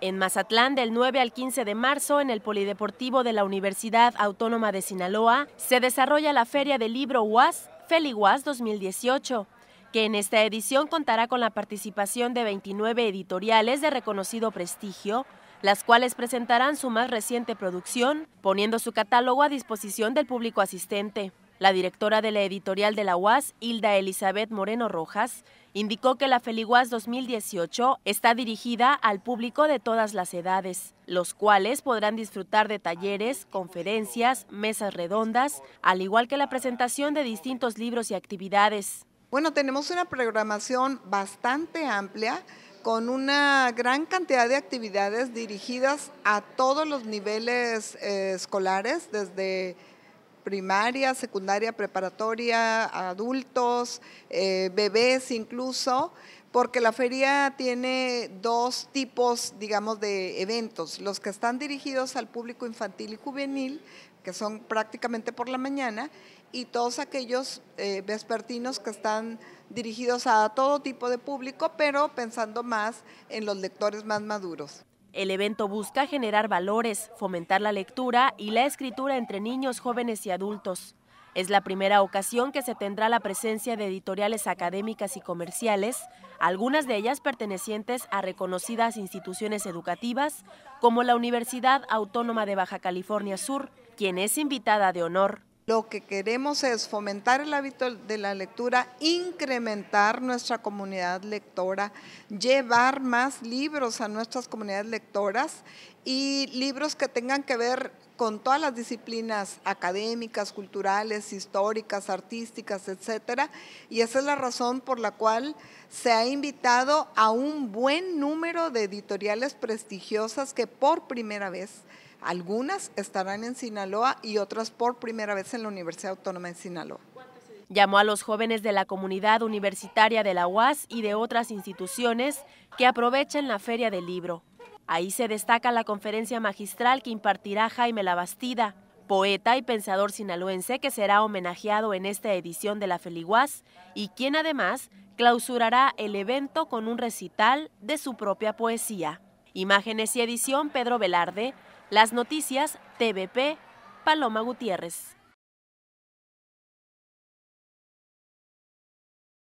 En Mazatlán, del 9 al 15 de marzo, en el Polideportivo de la Universidad Autónoma de Sinaloa, se desarrolla la Feria del Libro UAS, FeliWAS 2018, que en esta edición contará con la participación de 29 editoriales de reconocido prestigio, las cuales presentarán su más reciente producción, poniendo su catálogo a disposición del público asistente. La directora de la editorial de la UAS, Hilda Elizabeth Moreno Rojas, indicó que la Feliguas 2018 está dirigida al público de todas las edades, los cuales podrán disfrutar de talleres, conferencias, mesas redondas, al igual que la presentación de distintos libros y actividades. Bueno, tenemos una programación bastante amplia con una gran cantidad de actividades dirigidas a todos los niveles eh, escolares, desde primaria, secundaria, preparatoria, adultos, eh, bebés incluso, porque la feria tiene dos tipos, digamos, de eventos, los que están dirigidos al público infantil y juvenil, que son prácticamente por la mañana, y todos aquellos eh, vespertinos que están dirigidos a todo tipo de público, pero pensando más en los lectores más maduros. El evento busca generar valores, fomentar la lectura y la escritura entre niños, jóvenes y adultos. Es la primera ocasión que se tendrá la presencia de editoriales académicas y comerciales, algunas de ellas pertenecientes a reconocidas instituciones educativas como la Universidad Autónoma de Baja California Sur, quien es invitada de honor. Lo que queremos es fomentar el hábito de la lectura, incrementar nuestra comunidad lectora, llevar más libros a nuestras comunidades lectoras y libros que tengan que ver con todas las disciplinas académicas, culturales, históricas, artísticas, etcétera, y esa es la razón por la cual se ha invitado a un buen número de editoriales prestigiosas que por primera vez algunas estarán en Sinaloa y otras por primera vez en la Universidad Autónoma de Sinaloa. Llamó a los jóvenes de la comunidad universitaria de la UAS y de otras instituciones que aprovechen la Feria del Libro. Ahí se destaca la conferencia magistral que impartirá Jaime Labastida, poeta y pensador sinaloense que será homenajeado en esta edición de la Feliguas y quien además clausurará el evento con un recital de su propia poesía. Imágenes y edición Pedro Velarde, las noticias TVP, Paloma Gutiérrez.